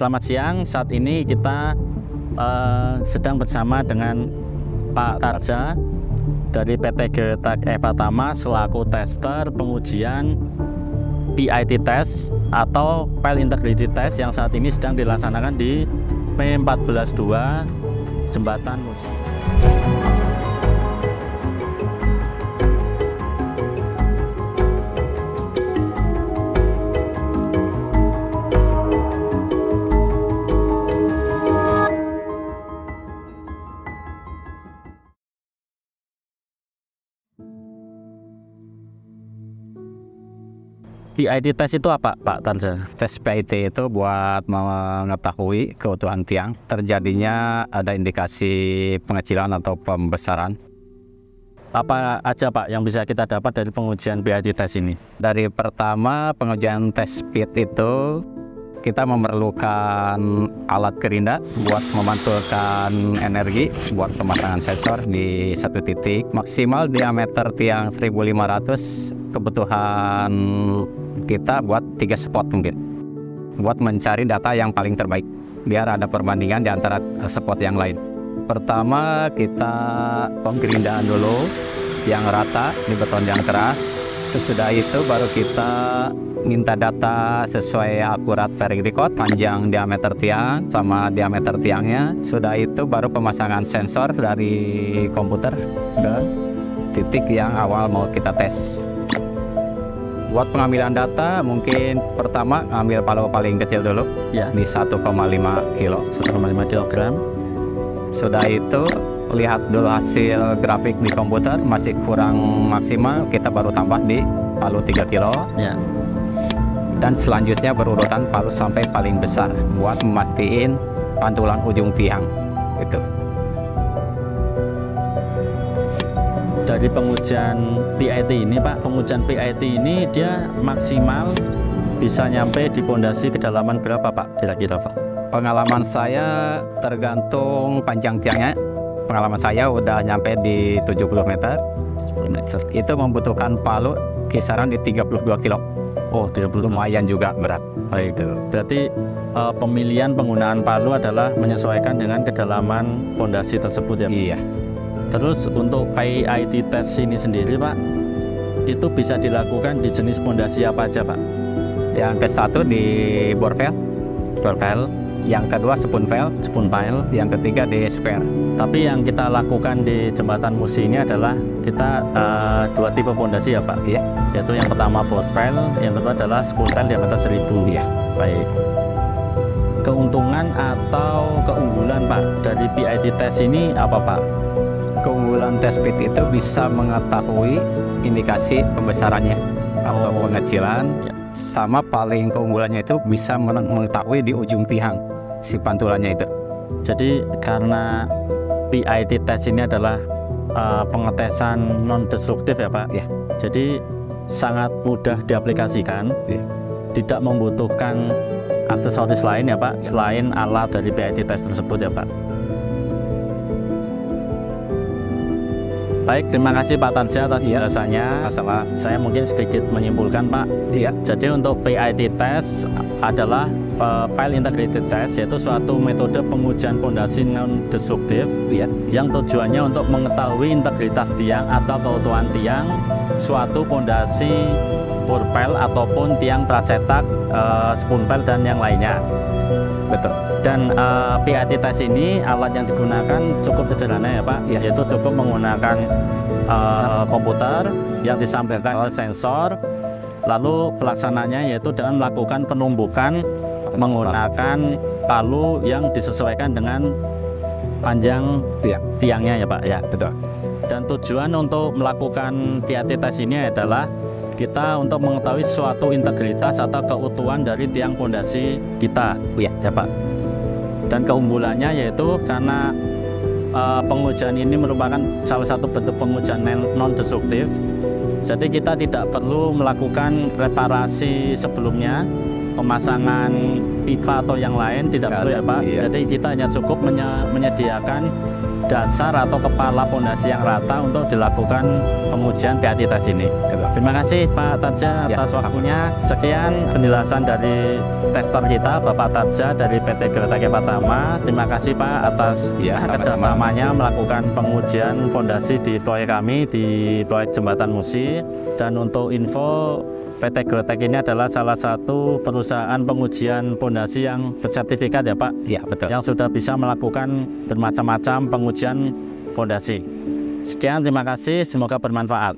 Selamat siang, saat ini kita uh, sedang bersama dengan Pak Tarja dari PT Getak Evatama selaku tester pengujian PIT test atau Pile Integrity Test yang saat ini sedang dilaksanakan di P142 Jembatan Musi. PIT test itu apa Pak Tarja? Tes PIT itu buat mengetahui keutuhan tiang terjadinya ada indikasi pengecilan atau pembesaran. Apa aja Pak yang bisa kita dapat dari pengujian PIT test ini? Dari pertama pengujian tes speed itu kita memerlukan alat gerinda buat memantulkan energi buat pemasangan sensor di satu titik maksimal diameter tiang 1500 kebutuhan kita buat tiga spot mungkin. Buat mencari data yang paling terbaik. Biar ada perbandingan di antara spot yang lain. Pertama kita penggerindaan dulu. Yang rata di beton yang keras. Sesudah itu baru kita minta data sesuai akurat fairing record panjang diameter tiang sama diameter tiangnya. Sudah itu baru pemasangan sensor dari komputer ke titik yang awal mau kita tes buat pengambilan data mungkin pertama ambil palu paling kecil dulu. Ya. Di 1,5 kilo. 1,5 kilogram. Sudah itu lihat dulu hasil grafik di komputer masih kurang maksimal kita baru tambah di palu 3 kilo. Ya. Dan selanjutnya berurutan palu sampai paling besar buat memastikan pantulan ujung tiang itu dari pengujian PIT ini Pak, pengujian PIT ini dia maksimal bisa nyampe di pondasi kedalaman berapa Pak kira-kira Pak? Pengalaman saya tergantung panjang tiangnya. Pengalaman saya udah nyampe di 70 meter. meter. Itu membutuhkan palu kisaran di 32 kilo. Oh, 30 lumayan juga berat. Baik. Itu. Berarti uh, pemilihan penggunaan palu adalah menyesuaikan dengan kedalaman pondasi tersebut ya Pak? Iya. Terus untuk PIT test ini sendiri Pak, itu bisa dilakukan di jenis pondasi apa aja Pak? Yang ke satu di borvel, borvel. Yang kedua spoon fail, spoon pile. Yang ketiga di square. Tapi yang kita lakukan di jembatan Musi ini adalah kita uh, dua tipe pondasi ya Pak? Iya. Yaitu yang pertama board pile, yang kedua adalah spoon pile diameter 1000. Iya. Baik keuntungan atau keunggulan Pak dari PIT test ini apa Pak? Keunggulan test pit itu bisa mengetahui indikasi pembesarannya atau oh. pengecilan ya. sama paling keunggulannya itu bisa mengetahui di ujung tiang si pantulannya itu jadi karena PIT test ini adalah uh, pengetesan non destruktif ya Pak ya jadi sangat mudah diaplikasikan ya. tidak membutuhkan aksesoris lain ya Pak ya. selain alat dari PIT test tersebut ya Pak Baik, terima kasih Pak Tansya atas penjelasannya. Ya. Sama saya mungkin sedikit menyimpulkan Pak. Iya. Jadi untuk PIT test adalah uh, Pile Integrity Test yaitu suatu metode pengujian pondasi non destruktif ya. yang tujuannya untuk mengetahui integritas tiang atau keutuhan tiang suatu pondasi purpel ataupun tiang pracetak, uh, spoon pile dan yang lainnya. Betul. Dan uh, eh, PAT test ini alat yang digunakan cukup sederhana ya Pak, ya. yaitu cukup menggunakan uh, komputer yang disampaikan oleh sensor, lalu pelaksananya yaitu dengan melakukan penumbukan menggunakan palu yang disesuaikan dengan panjang tiang. tiangnya ya Pak ya. Betul. Dan tujuan untuk melakukan PAT test ini adalah kita untuk mengetahui suatu integritas atau keutuhan dari tiang pondasi kita. Ya, ya Pak. Dan keunggulannya yaitu karena uh, pengujian ini merupakan salah satu bentuk pengujian non destruktif jadi kita tidak perlu melakukan reparasi sebelumnya pemasangan pipa atau yang lain tidak perlu ya Pak. iya. Jadi kita hanya cukup menye- menyediakan dasar atau kepala pondasi yang rata untuk dilakukan pengujian tes ini. Ya, Pak. Terima kasih Pak Tarja Ya. atas waktunya. Sekian penjelasan dari tester kita Bapak Tarja dari PT Kereta Api Pertama. Terima kasih Pak atas Ya, kerjasamanya melakukan pengujian fondasi di proyek kami di proyek Jembatan Musi. Dan untuk info PT Grotek ini adalah salah satu perusahaan pengujian fondasi yang bersertifikat ya Pak Iya, betul. yang sudah bisa melakukan bermacam-macam pengujian fondasi. Sekian, terima kasih, semoga bermanfaat.